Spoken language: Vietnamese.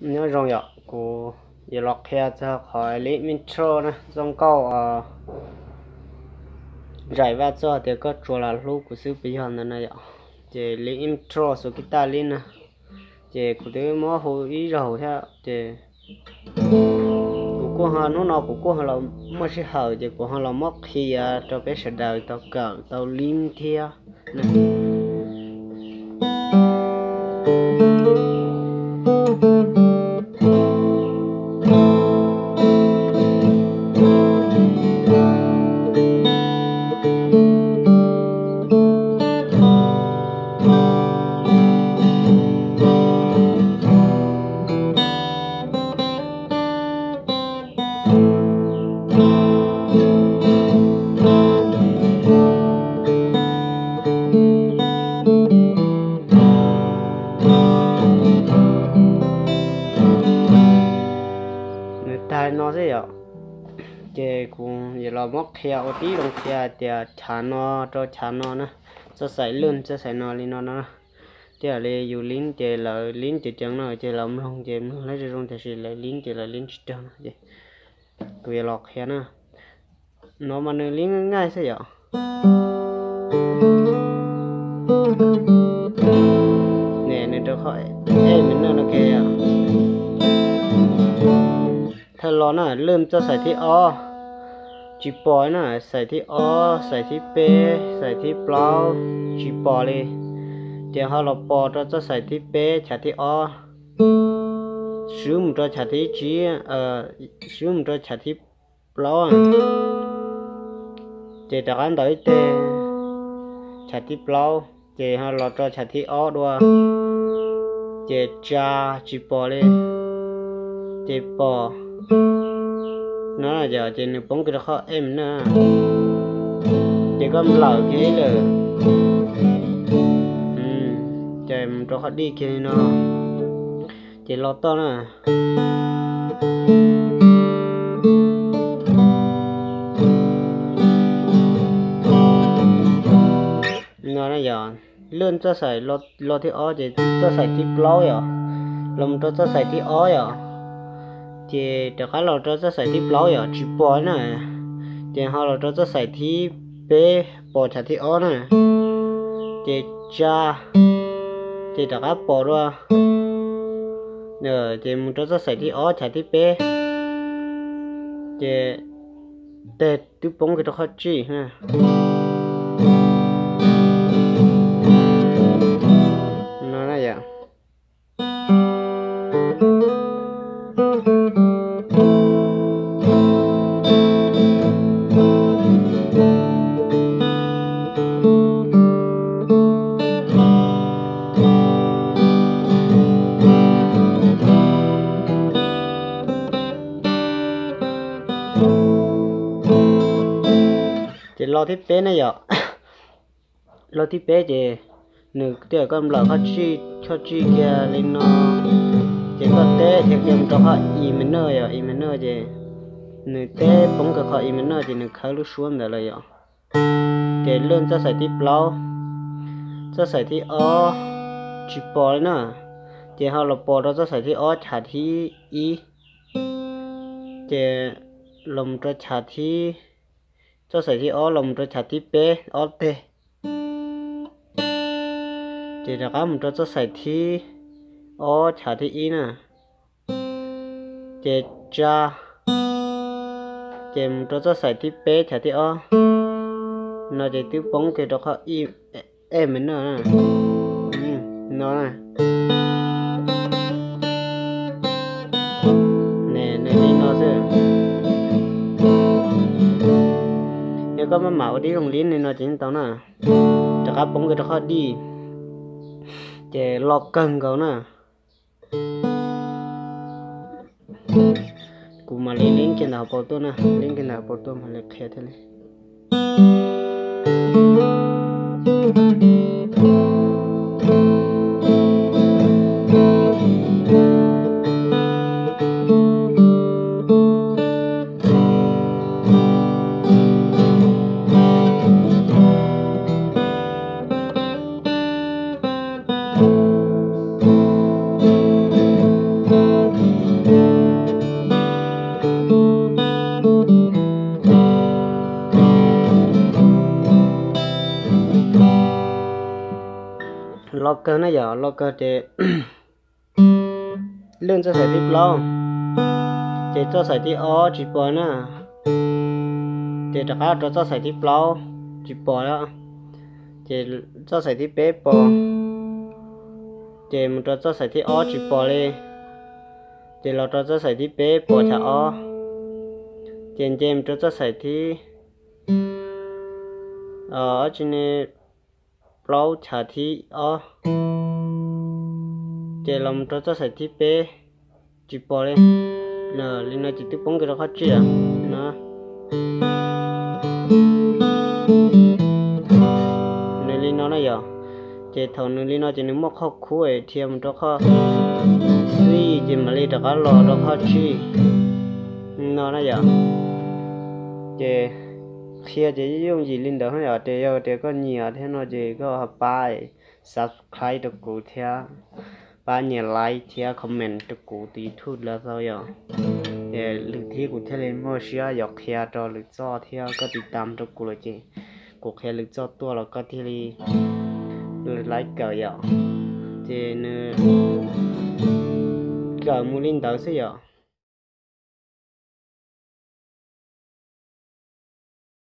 nhớ rong nhở của giờ lọc khe cho khỏi lý intro nè trong câu ờ, à giải va cho thì có chỗ là lúc của sư bây giờ này nhở chỉ lý intro số guitar lý nè chỉ của tôi mua hồ ý rồi theo chỉ của cô hà nó nào của cô hà là mà sẽ hở chỉ của hà là mất khi cho bé sẽ đời tao cỡ tao lim theo nè. Người nó thế ạ. Cái cũng giờ là móc theo tí đồng theo thì chả nó cho chả nó nữa cho xài luôn cho xài nó lên nó nó thì là lấy dù lính thì là lính thì chẳng nó thì là không thì lấy ra trong thì sẽ là lính thì là lính chỉ chẳng vậy cái lọc hè nữa nó mà nó lính ngay thế ạ. Nè nè cho khỏi. Em thay lo nè lưm cho xài thi o chỉ bỏ nè xài thi o xài thi p xài thi plau chỉ bỏ đi thì họ là bỏ cho cho xài thi p chả thi o sử dụng cho chả thi chỉ ờ sử dụng cho chả thi plau à thì đặc ăn tới tê chả thi plau thì họ là cho chả thi o đua thì cha chỉ bỏ đi thì bỏ nó giờ chỉ được bóng cái khó, em nữa chỉ có một lời kia là ừ chạy một chỗ khó đi kia nó. Chỉ lo to nè à. nó nó giờ lươn cho xài lo lo thì ó chỉ cho xài thì lâu rồi lòng à. cho cho xài thì ó rồi thì được cái là cho cho xài thì plau rồi chỉ bỏ nè thì họ là cho cho xài thì bé bỏ chả thì ó nè thì cha thì được cái bỏ rồi nè thì muốn cho cho xài thì ó chả thì bé thì để tôi bông cái đó khó chi ha chỉ lo thiết kế này vậy lo thiết kế thì nửa tiểu con lợn khó chi cho chi kia lên nó chỉ có té thì kiếm cho họ ý mình nơi à ý mình nơi thì nửa té bóng cái họ ý mình nơi thì nửa khá lúc xuống được rồi ạ để lên cho sải tiếp lâu cho sải tiếp ó chỉ bỏ nữa thì họ là bỏ đó cho sải tiếp ó chả thì ý thì lồng cho chả thi cho sải tiếp ó lồng cho chả thi bé ó tê thì là cái mình cho cho sải thi ó chả thi ý nè. Thì cha. Thì mình cho cho sải thi bé chả thi ó nó thì tiêu bóng cái đó họ im em mình nữa nè nó nè. Nếu có mà mạo đi không liên nên nó chính tao nè. Chắc các bóng cái đó đi. Để lo cần cậu nè. Cú mà lên lên cái nào bảo tôi nè. Lên cái nào bảo tôi mà lại khé thế này. ล็อกเกอร์นะอย่าล็อกเกอร์เจเรื่องจะใส่ที่เปล่าเจจะใส่ที่ออจีปอนะเจตะค้าจะใส่ที่เปล่าจีปอแล้วเจจะใส่ที่เป๊ปอเจมันจะใส่ที่ออจีปอเลยเจเราจะใส่ที่เป๊ปอชะออเจนเจมจะใส่ที่อ๋อจีเน lâu chả thì ở chế làm cho cho sạch thì bé chỉ bỏ lên nè lên nó chỉ tiếp bóng cái đó khác chứ à? Nè nè lên nó này giờ chế thầu nè lên nó chỉ nếu móc khóc khú ấy thì em cho khó. Suy chỉ mà lên đó cá lò đó khác chứ nó này giờ chế khi chế dùng gì linh đó hay để ở để có nhiều, thế nó chỉ có hợp bài subscribe được cụ theo ba nhiều like theo comment được cụ tí thu là sao vậy để lực thi cụ theo lên mua sữa dọc theo cho, lực cho theo có tí tâm được cụ là gì cụ theo lực cho tua là có thì đi được like cờ vậy thì nữa cờ mua linh đó sao vậy